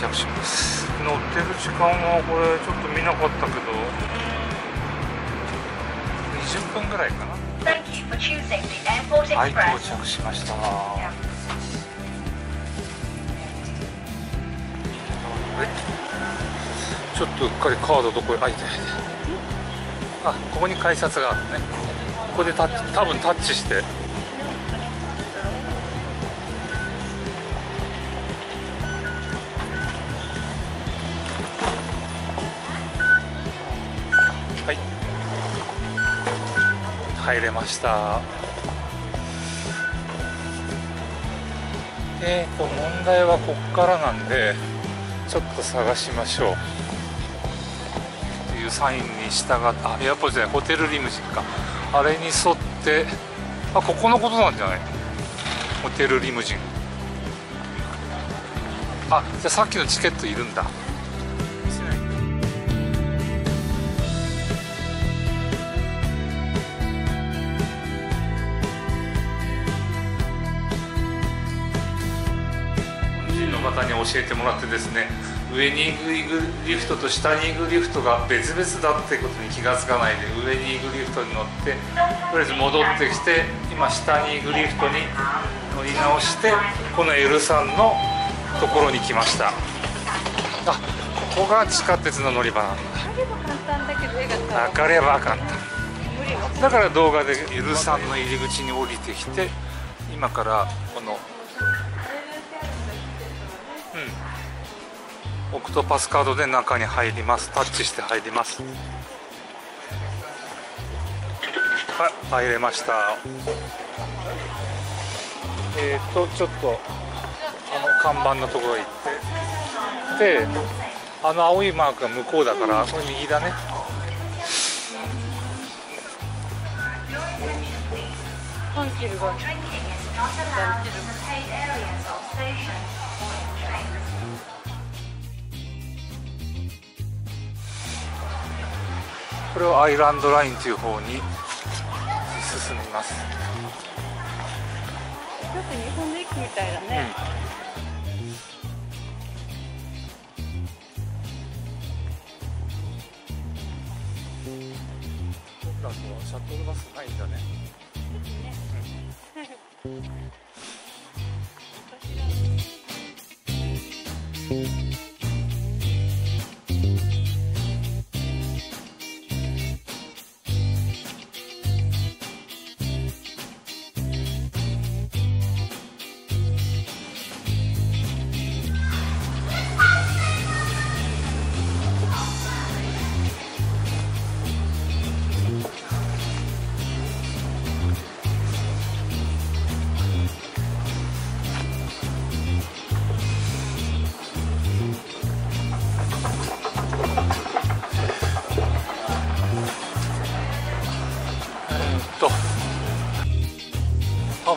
着します。乗ってる時間はこれちょっと見なかったけど20分ぐらいかな。はい到着しました。ちょっとうっかりカードどこへあいてあここに改札があるね。ここで多分タッチしてはい。入れました。えーと問題はこっからなんでちょっと探しましょう。っていうサインに従ってあエアポートじゃないホテルリムジンか。あれに沿ってあここのことなんじゃない？ホテルリムジン。あじゃあさっきのチケットいるんだ。教えてもらってですね上に行くリフトと下に行くリフトが別々だってことに気が付かないで上に行くリフトに乗ってとりあえず戻ってきて今下に行くリフトに乗り直してこの L3 のところに来ました。あここが地下鉄の乗り場なんだ。分かれば簡単。だから動画で L3 の入り口に降りてきて今からこのオクトパスカードで中に入ります。タッチして入ります。はい入れました。えっ、ー、とちょっとあの看板のところ行って。であの青いマークが向こうだからこれ右だね。ファンキルがこれをアイランドラインという方に進みます。ちょっと日本の駅みたいだね、僕らとはシャトルバスないんだね。え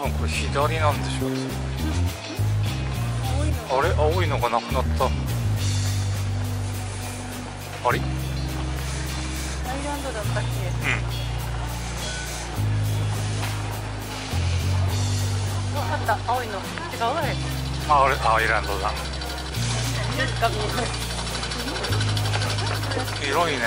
分これ左なんでしょう。あれ？青いのがなくなった。あれ？うんアイランドだったっけ？わかった。青いの。違う？わねああれ？アイランドだ。広いね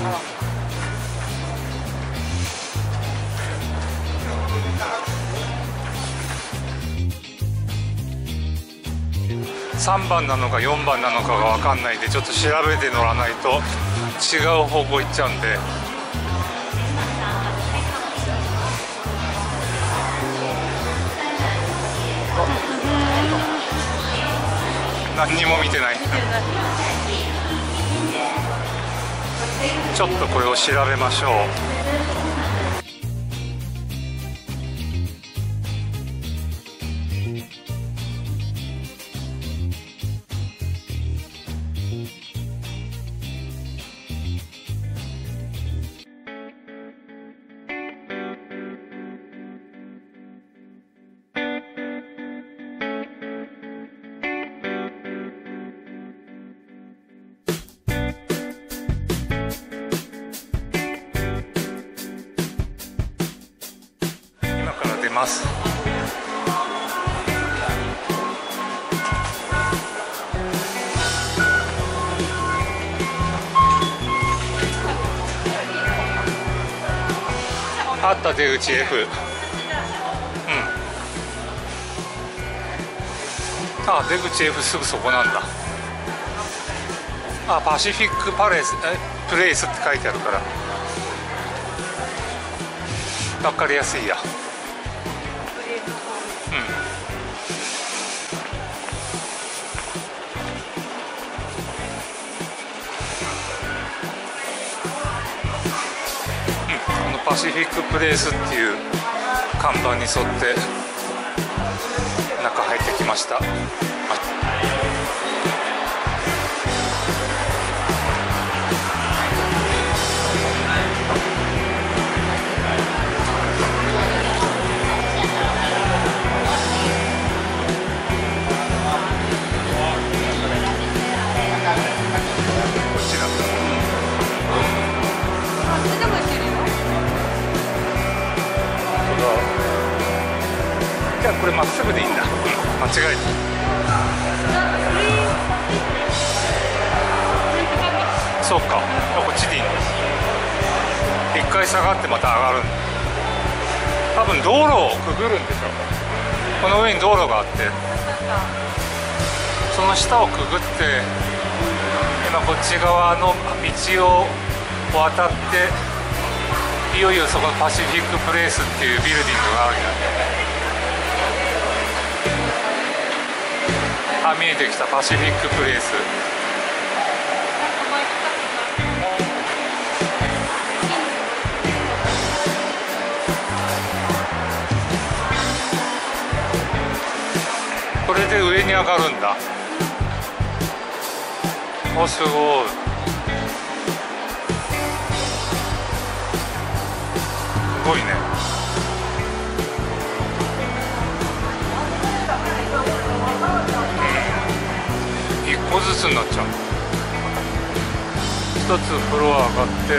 3番なのか4番なのかが分かんないんでちょっと調べて乗らないと違う方向行っちゃうんで。何にも見てない。ちょっとこれを調べましょう。あった出口 F うん。あ出口 F すぐそこなんだ。あパシフィックパレスえプレイスって書いてあるから。分かりやすいや。うん、パシフィックプレイスっていう看板に沿って中入ってきました。れまっすぐでいいんだ、間違えたそうか。こっちでいいんだ一回下がってまた上がるんだ。多分道路をくぐるんでしょ。この上に道路があって。その下をくぐって今こっち側の道を渡っていよいよそこのパシフィックプレイスっていうビルディングがあるんだね。あ見えてきたパシフィックプレイス。これで上に上がるんだ。おすごい。すごいね。個ずつになっちゃう。一つフロア上がって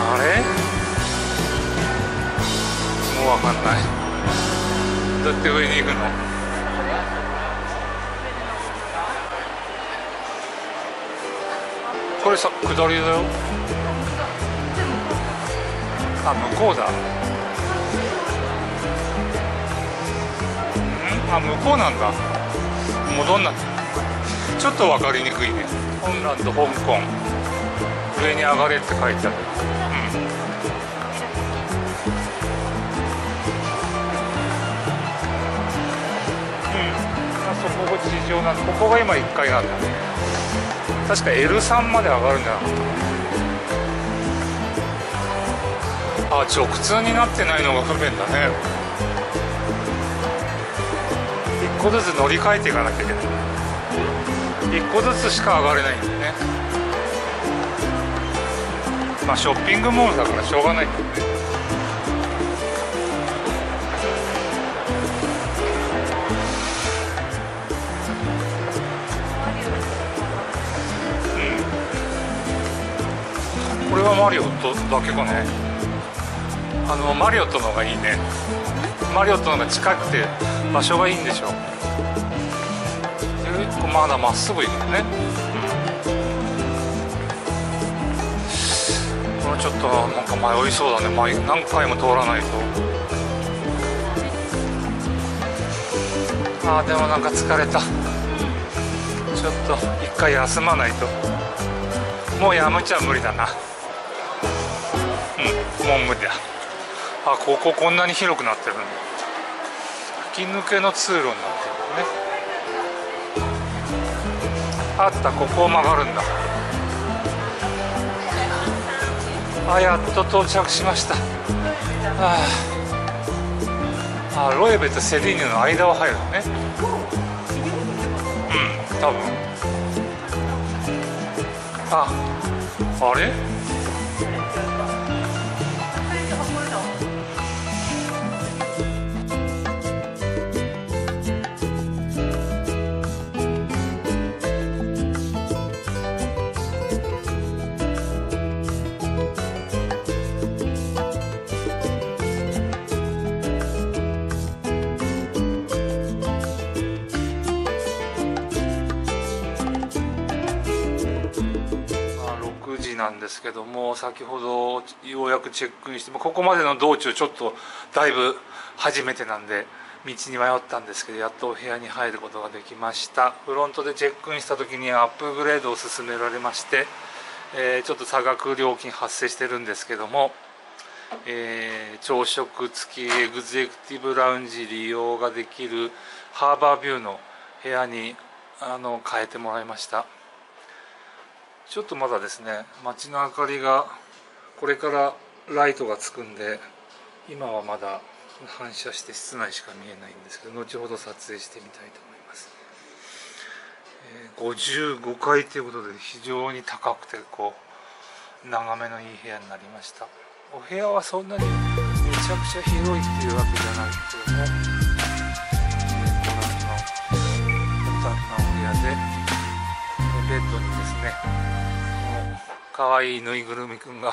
あれ？もうわかんない。どうやって上に行くの？これさ下りだよ。あ向こうだ。あ向こうなんだ。戻んな。ちょっと分かりにくいね。本ランド香港。上に上がれって書いてある。あそこが地上なんここが今1階なんだ確か L3 まで上がるんじゃなかったあ直通になってないのが不便だね。個ずつ乗り換えていかなきゃいけない。1個ずつしか上がれないんだよね。まあショッピングモールだからしょうがない。けどねこれはマリオットだけかね。あのマリオットの方がいいね。マリオットの方が近くて場所がいいんでしょでまだまっすぐ行くね、これちょっとなんか迷いそうだね。迷何回も通らないと。あーでもなんか疲れた。ちょっと一回休まないと。もうやめちゃ無理だな。うんもう無理だ。あこここんなに広くなってるんだ。吹き抜けの通路になってるね。あったここを曲がるんだ。あやっと到着しました。ああロエベとセリーヌの間を入るのね。うん多分。ああれ？なんですけども先ほどようやくチェックインしてここまでの道中ちょっとだいぶ初めてなんで道に迷ったんですけどやっとお部屋に入ることができました。フロントでチェックインした時にアップグレードを勧められまして、えーちょっと差額料金発生してるんですけども、えー朝食付きエグゼクティブラウンジ利用ができるハーバービューの部屋にあの変えてもらいました。ちょっとまだですね街の明かりがこれからライトがつくんで今はまだ反射して室内しか見えないんですけど後ほど撮影してみたいと思います、えー55階ということで非常に高くてこう眺めのいい部屋になりました。お部屋はそんなにめちゃくちゃ広いっていうわけじゃないけども、ッドにですねこの可愛いぬいぐるみくんが